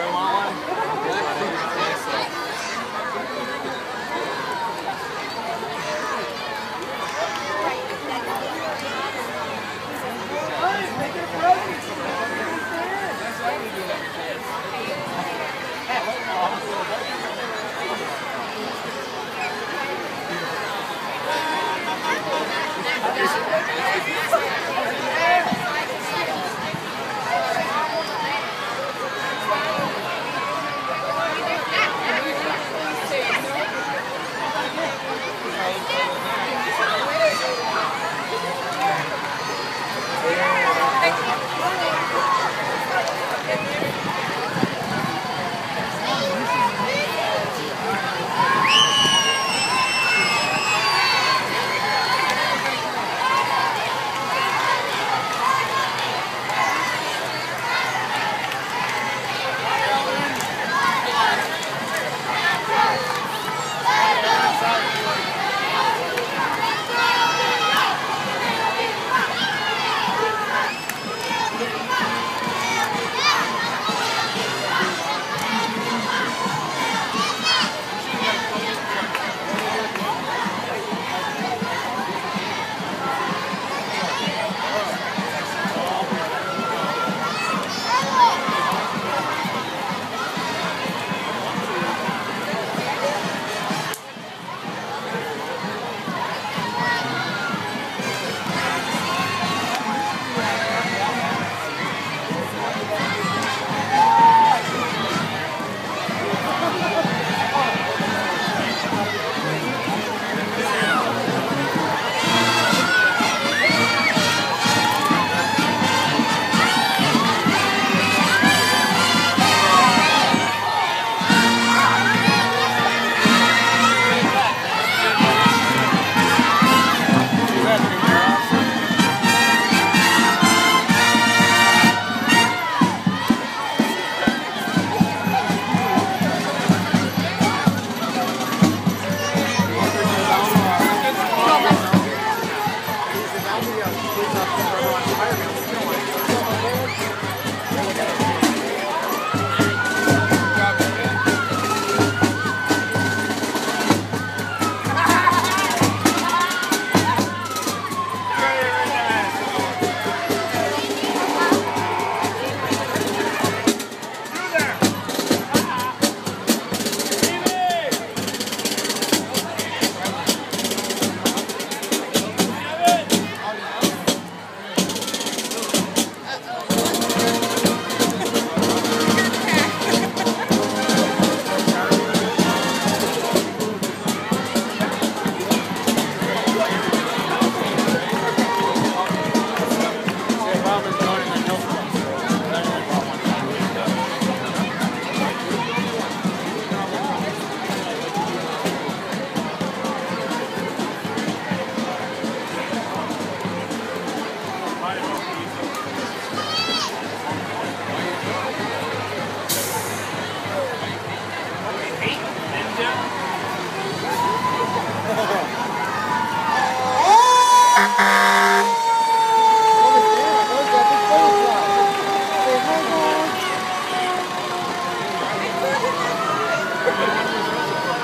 Anybody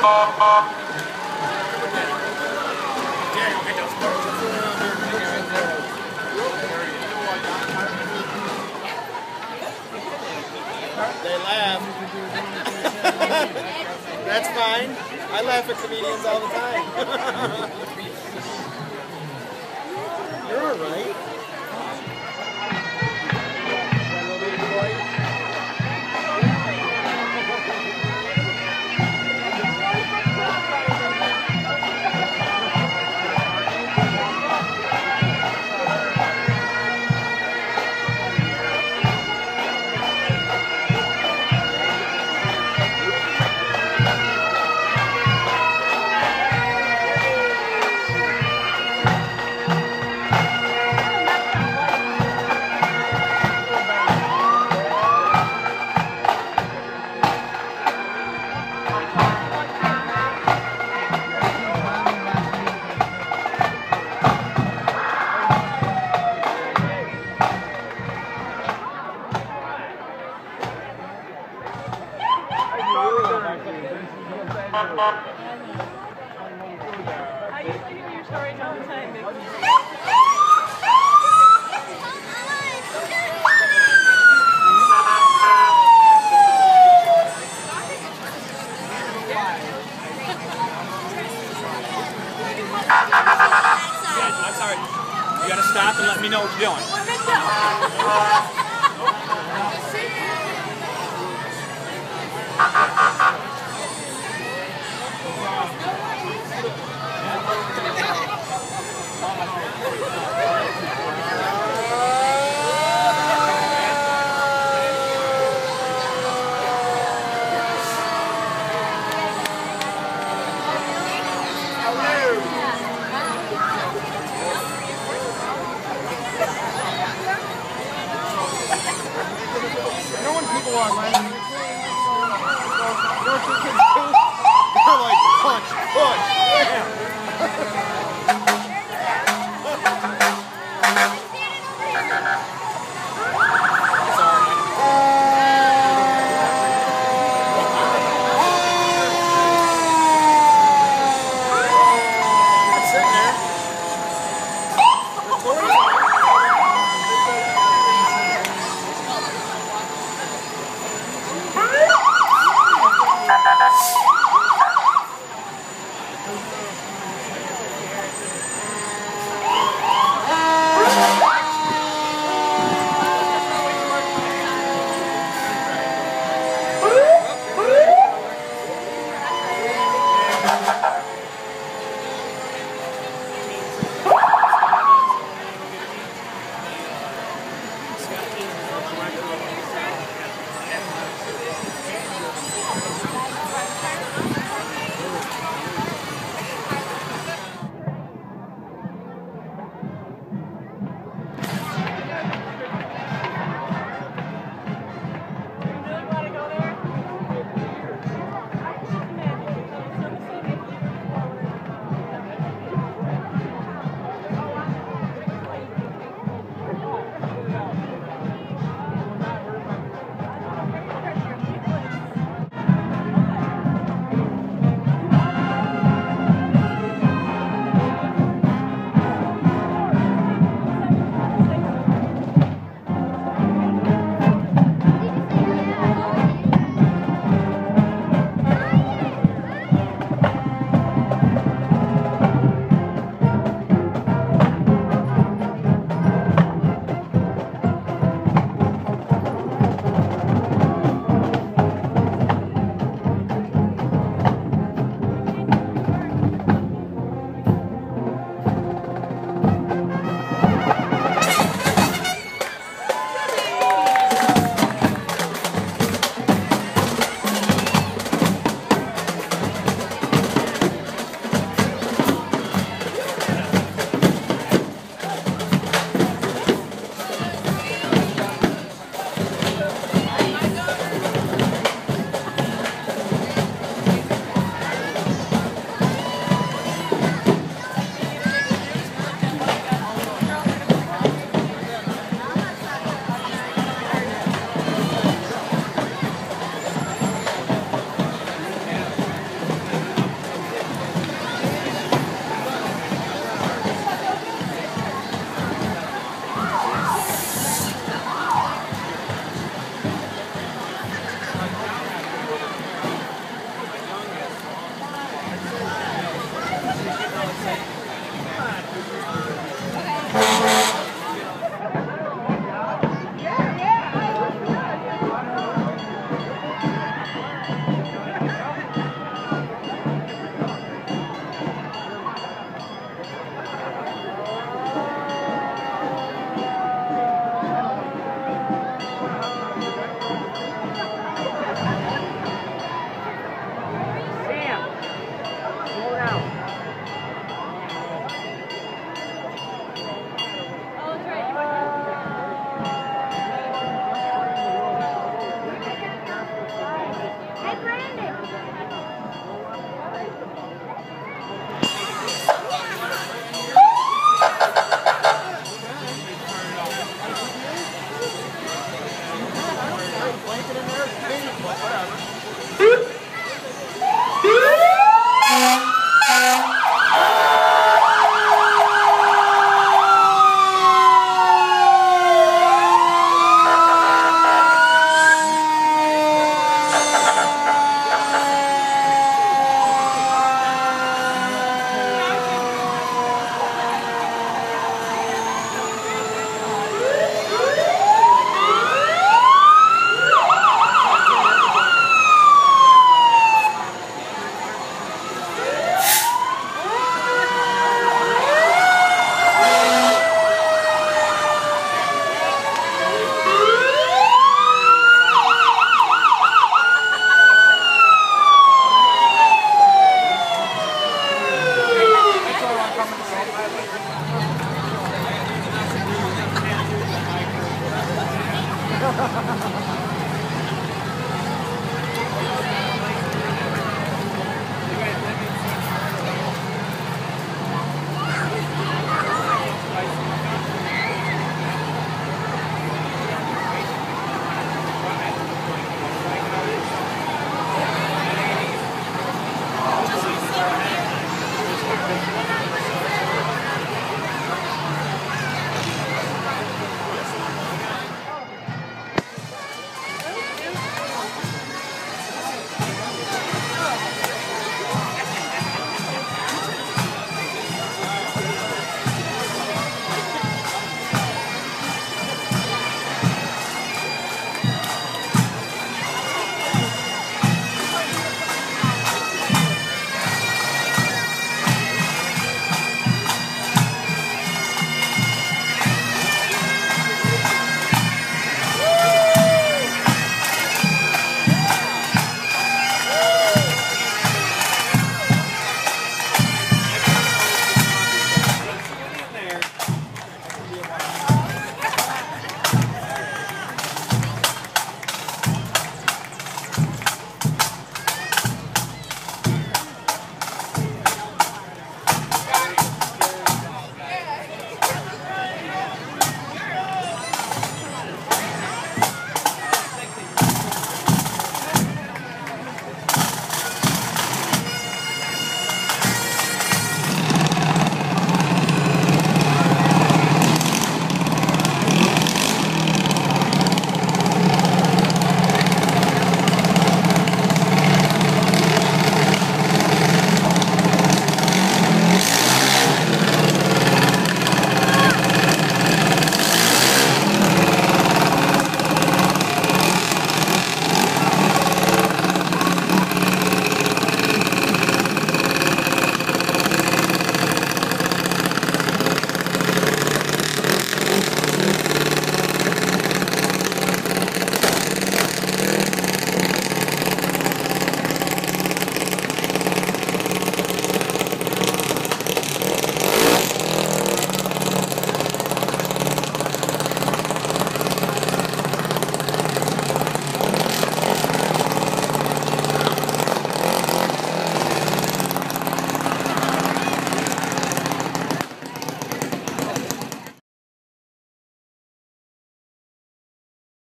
They laugh. That's fine. I laugh at comedians all the time. You're all Mickey. I'm sorry. You gotta stop and let me know what you're doing.